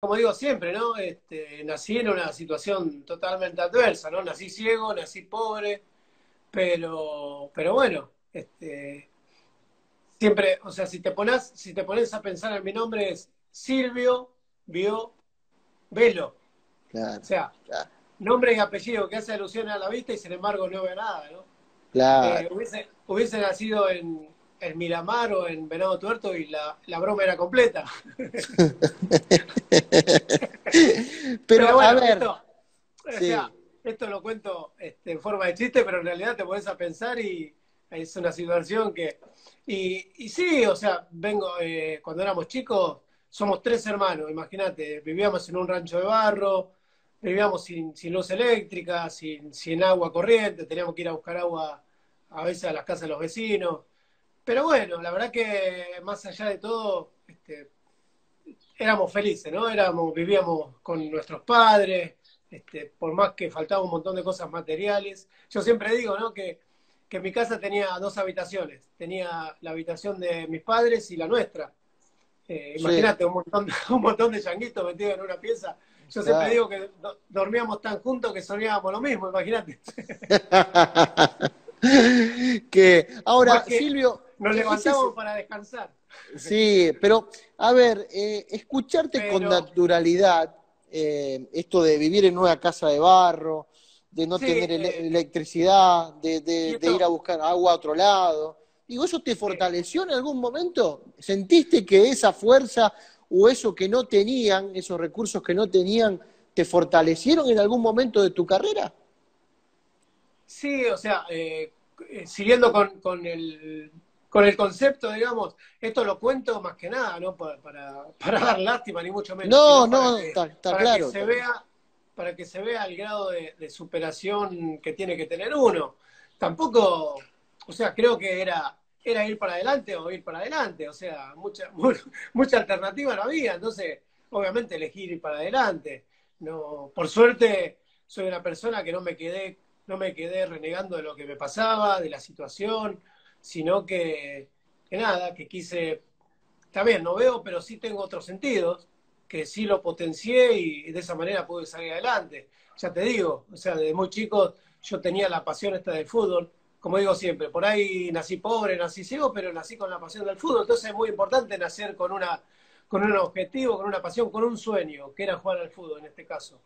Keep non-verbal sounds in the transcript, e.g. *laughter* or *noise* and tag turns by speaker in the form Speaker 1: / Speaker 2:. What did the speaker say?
Speaker 1: como digo siempre, ¿no? Este, nací en una situación totalmente adversa, ¿no? Nací ciego, nací pobre, pero, pero bueno, este, siempre, o sea, si te pones, si te pones a pensar en mi nombre es Silvio Vio Velo. o sea, nombre y apellido que hace alusión a la vista y sin embargo no ve nada, ¿no?
Speaker 2: Claro.
Speaker 1: Eh, hubiese, hubiese nacido en, en Miramar o en Venado Tuerto y la, la broma era completa. *laughs* *laughs*
Speaker 2: pero, a ver.
Speaker 1: Esto, o sea, esto lo cuento este, en forma de chiste, pero en realidad te pones a pensar y es una situación que. Y, y sí, o sea, vengo, eh, cuando éramos chicos, somos tres hermanos, imagínate, vivíamos en un rancho de barro, vivíamos sin, sin luz eléctrica, sin, sin agua corriente, teníamos que ir a buscar agua a veces a las casas de los vecinos. Pero bueno, la verdad que más allá de todo, este, éramos felices, ¿no? Éramos, vivíamos con nuestros padres, este, por más que faltaba un montón de cosas materiales. Yo siempre digo, ¿no? Que, que mi casa tenía dos habitaciones. Tenía la habitación de mis padres y la nuestra. Eh, imagínate, un montón, *laughs* un montón de changuitos metidos en una pieza. Yo siempre digo que dormíamos tan juntos que soñábamos lo mismo, imagínate. *laughs*
Speaker 2: que ahora, Silvio,
Speaker 1: nos levantamos para descansar.
Speaker 2: Sí, pero a ver, eh, escucharte con naturalidad, eh, esto de vivir en una casa de barro, de no tener eh, electricidad, de, ir a buscar agua a otro lado. Digo, ¿eso te fortaleció en algún momento? ¿Sentiste que esa fuerza o eso que no tenían, esos recursos que no tenían, te fortalecieron en algún momento de tu carrera?
Speaker 1: Sí, o sea, siguiendo con, con, el, con el concepto, digamos, esto lo cuento más que nada, no para, para, dar lástima, ni mucho menos.
Speaker 2: No, no, está,
Speaker 1: para
Speaker 2: claro.
Speaker 1: Que se vea, para que se vea el grado de, superación que tiene que tener uno. Tampoco, o sea, creo que era, era ir para adelante o ir para adelante, o sea, mucha, *laughs* mucha alternativa no había, entonces, obviamente elegí ir para adelante. No, por suerte, soy una persona que no me quedé, no me quedé renegando de lo que me pasaba, de la situación sino que, nada, que quise, está bien, no veo, pero sí tengo otros sentidos, que sí lo potencié y de esa manera pude salir adelante. Ya te digo, o sea, desde muy chico yo tenía la pasión esta del fútbol, como digo siempre, por ahí nací pobre, nací ciego, pero nací con la pasión del fútbol, entonces es muy importante nacer con una con un objetivo, con una pasión, con un sueño, que era jugar al fútbol en este caso.